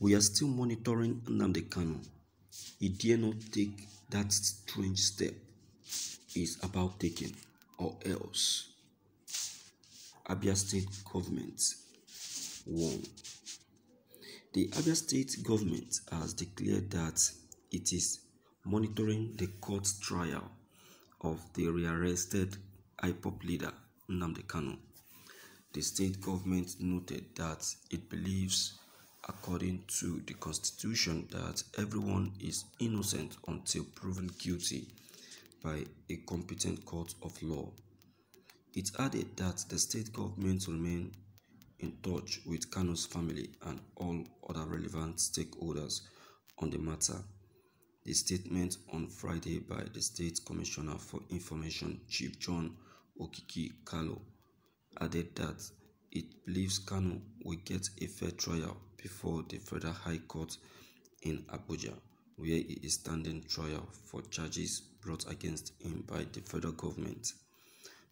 We are still monitoring Nnamdi Kanu. He dare not take that strange step he's about taking, or else. Abia State Government 1. The Abia State government has declared that it is monitoring the court trial of the rearrested IPOB leader Nnamdi Kanu. The state government noted that it believes, according to the constitution, that everyone is innocent until proven guilty by a competent court of law. It added that the state government remain in touch with Kanu's family and all other relevant stakeholders on the matter. The statement on Friday by the State Commissioner for Information, Chief John Okiyi Kalu, added that it believes Kanu will get a fair trial before the Federal High Court in Abuja, where he is standing trial for charges brought against him by the federal government.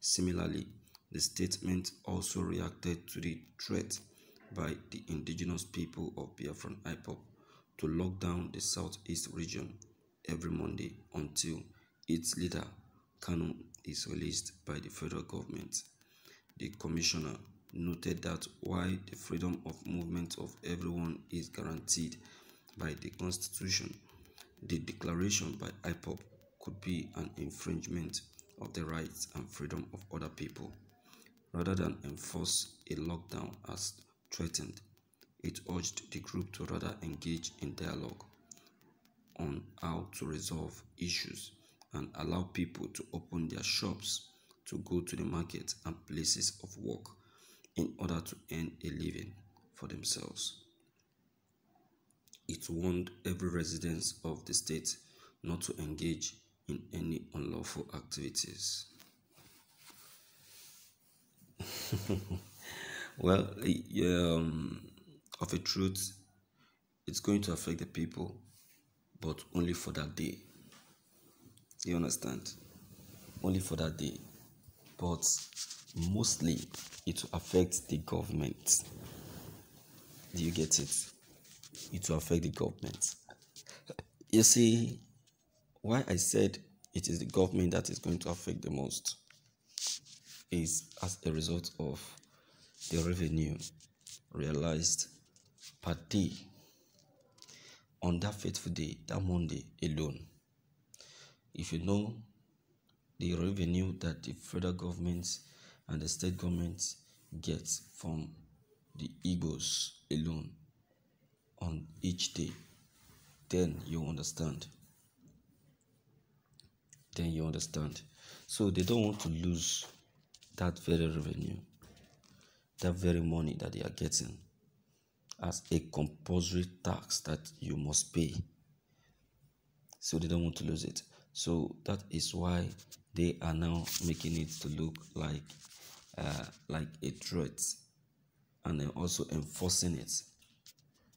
Similarly, the statement also reacted to the threat by the indigenous people of Biafran IPOB to lock down the southeast region every Monday until its leader, Kanu, is released by the federal government. The commissioner noted that while the freedom of movement of everyone is guaranteed by the constitution, the declaration by IPOB could be an infringement of the rights and freedom of other people. Rather than enforce a lockdown as threatened, it urged the group to rather engage in dialogue on how to resolve issues and allow people to open their shops, to go to the market and places of work in order to earn a living for themselves. It warned every resident of the state not to engage in any unlawful activities. well, um, of a truth, it's going to affect the people, but only for that day. You understand? Only for that day. But mostly it will affect the government. Do you get it? It will affect the government. You see, why I said it is the government that is going to affect the most is as a result of the revenue realized per day on that fateful day, that Monday alone. If you know the revenue that the federal government and the state government get from the Igbos alone on each day, then you understand. Then you understand. So they don't want to lose that very revenue, that very money that they are getting as a compulsory tax that you must pay. So they don't want to lose it. So that is why they are now making it to look like uh, like a threat, and then also enforcing it.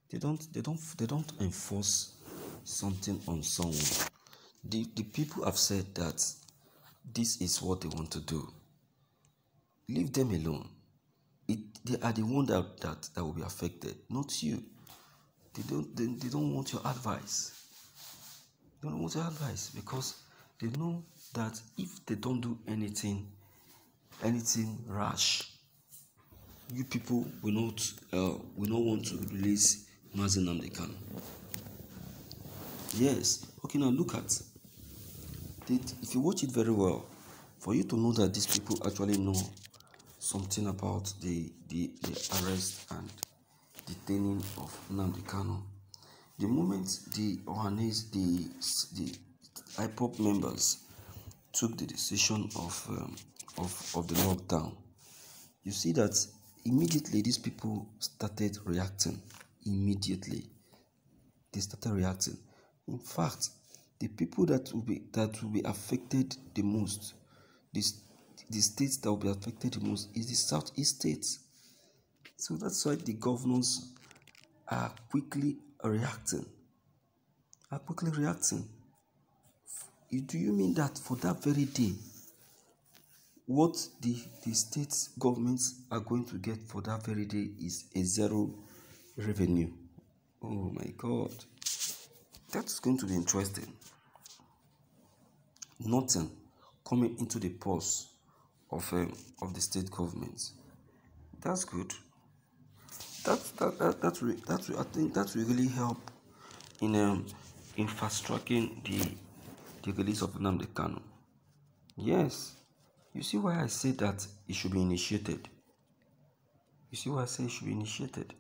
They don't they don't they don't enforce something on someone. The the people have said that this is what they want to do. Leave them alone. It, they are the one that, that, that will be affected, not you. They don't they, they don't want your advice. They don't want your advice because they know that if they don't do anything, anything rash, you people will not uh, will not want to release Mazi Nnamdi Kanu. Yes. Okay. Now look at. It, if you watch it very well, for you to know that these people actually know something about the the, the arrest and detaining of Nnamdi Kanu. The moment the Ohanes, the the IPOB members took the decision of um, of of the lockdown, you see that immediately these people started reacting. Immediately, they started reacting. In fact, the people that will be that will be affected the most, this the states that will be affected the most is the southeast states. So that's why the governors are quickly reacting. Are quickly reacting. Do you mean that for that very day, what the, the state governments are going to get for that very day is a zero revenue? Oh my God. That's going to be interesting. Nothing coming into the purse of um, of the state government. That's good. That that that that will, that will, I think that will really help in um in fast tracking the the release of Nnamdi Kanu. Yes, you see why I say that it should be initiated. You see why I say it should be initiated.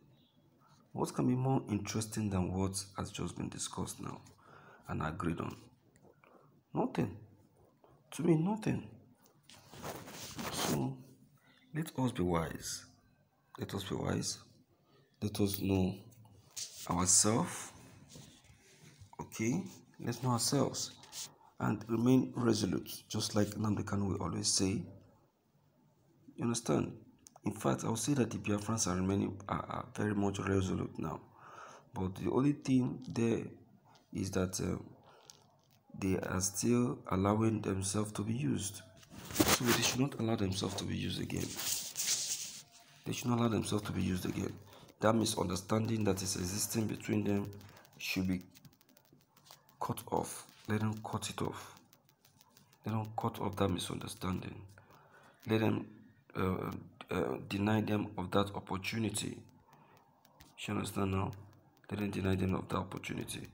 What can be more interesting than what has just been discussed now and agreed on? Nothing. To me, nothing. So let us be wise. Let us be wise. Let us know ourselves. Okay? Let's know ourselves and remain resolute, just like Nnamdi Kanu will always say. You understand? In fact, I would say that the Biafrans are remaining are, are very much resolute now. But the only thing there is that uh, they are still allowing themselves to be used. So they should not allow themselves to be used again. They should not allow themselves to be used again. That misunderstanding that is existing between them should be cut off. Let them cut it off. Let them cut off that misunderstanding. Let them uh, uh, deny them of that opportunity. You understand now? Let them deny them of that opportunity.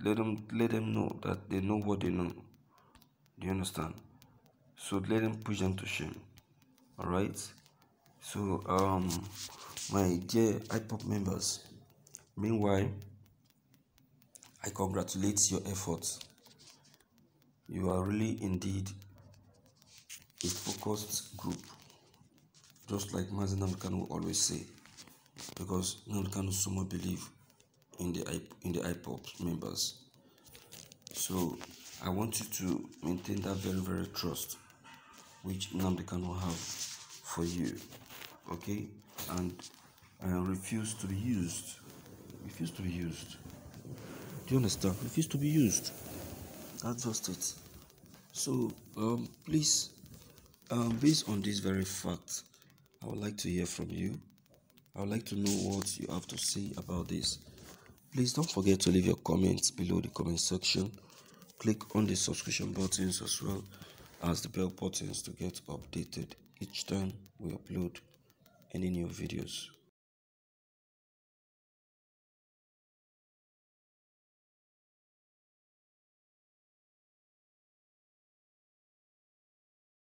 Let them let them know that they know what they know. Do you understand? So let them push them to shame. Alright? So um my dear IPOB members, meanwhile I congratulate your efforts. You are really indeed a focused group, just like Mazi Nnamdi Kanu will always say, because Nnamdi Kanu much believe in the in the IPOB members. So I want you to maintain that very very trust which Nnamdi Kanu have for you, okay, and uh, refuse to be used. Refuse to be used. Do you understand? Refuse to be used. That's just it. So, um, please, um, based on this very fact, I would like to hear from you. I would like to know what you have to say about this. Please don't forget to leave your comments below the comment section. Click on the subscription buttons as well as the bell buttons to get updated each time we upload any new videos.